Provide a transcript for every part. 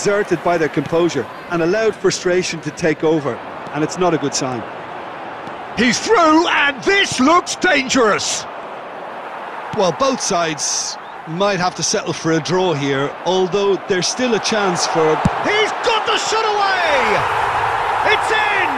deserted by their composure and allowed frustration to take over, and it's not a good sign. He's through, and this looks dangerous. Well, both sides might have to settle for a draw here, although there's still a chance for... He's got the shot away! It's in!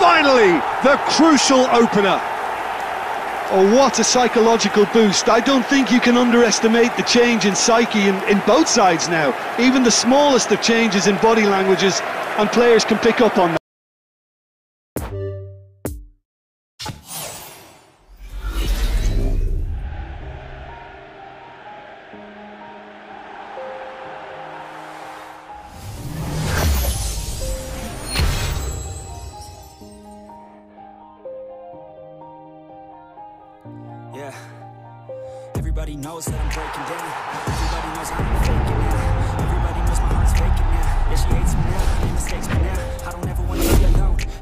Finally, the crucial opener. Oh, what a psychological boost. I don't think you can underestimate the change in psyche in, in both sides now. Even the smallest of changes in body languages, and players can pick up on that. Yeah. Everybody knows that I'm breaking down.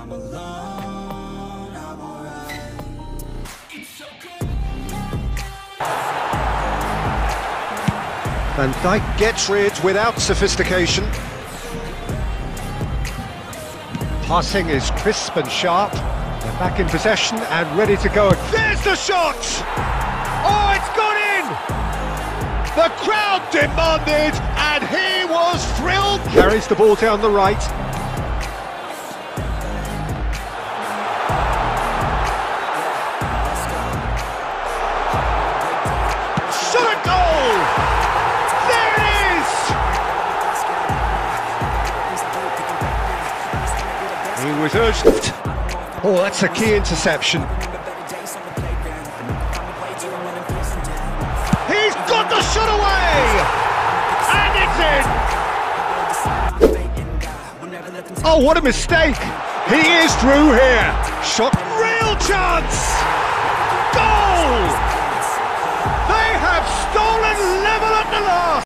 I'm alone, I'm alright. Van Dijk gets rid without sophistication. Passing is crisp and sharp. They're back in possession and ready to go. There's the shot! Oh, it's gone in! The crowd demanded, and he was thrilled. Carries the ball down the right. He was urged. Oh, that's a key interception. He's got the shot away! And it's in! Oh, what a mistake! He is through here! Shot, real chance! Goal! They have stolen level at the last!